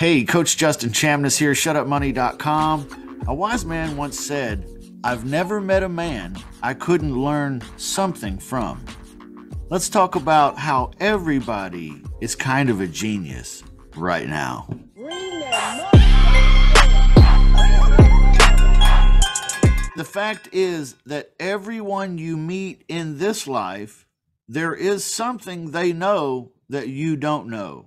Hey, Coach Justin Chamness here, shutupmoney.com. A wise man once said, I've never met a man I couldn't learn something from. Let's talk about how everybody is kind of a genius right now. The fact is that everyone you meet in this life, there is something they know that you don't know.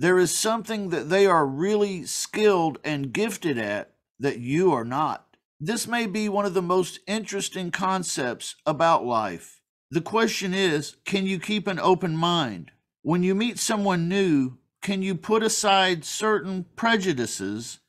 There is something that they are really skilled and gifted at that you are not. This may be one of the most interesting concepts about life. The question is can you keep an open mind? When you meet someone new, can you put aside certain prejudices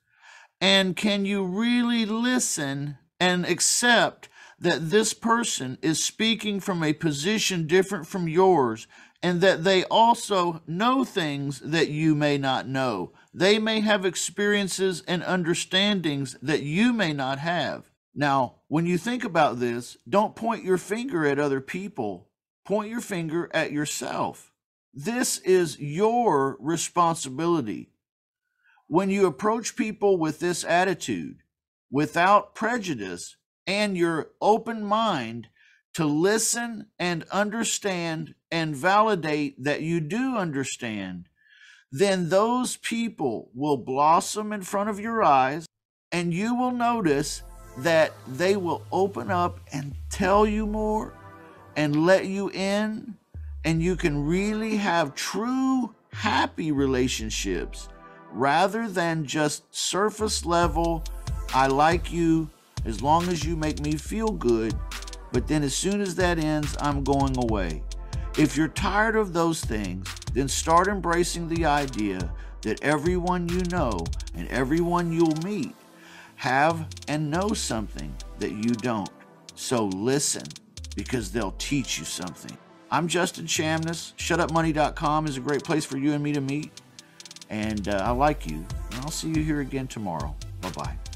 and can you really listen and accept that this person is speaking from a position different from yours and that they also know things that you may not know. They may have experiences and understandings that you may not have. Now, when you think about this, don't point your finger at other people, point your finger at yourself. This is your responsibility. When you approach people with this attitude, without prejudice, and your open mind to listen and understand and validate that you do understand, then those people will blossom in front of your eyes, and you will notice that they will open up and tell you more and let you in, and you can really have true happy relationships rather than just surface level. I like you as long as you make me feel good, but then as soon as that ends, I'm going away. If you're tired of those things, then start embracing the idea that everyone you know and everyone you'll meet have and know something that you don't. So listen because they'll teach you something. I'm Justin Chamness. ShutUpMoney.com is a great place for you and me to meet. And uh, I like you. And I'll see you here again tomorrow. Bye bye.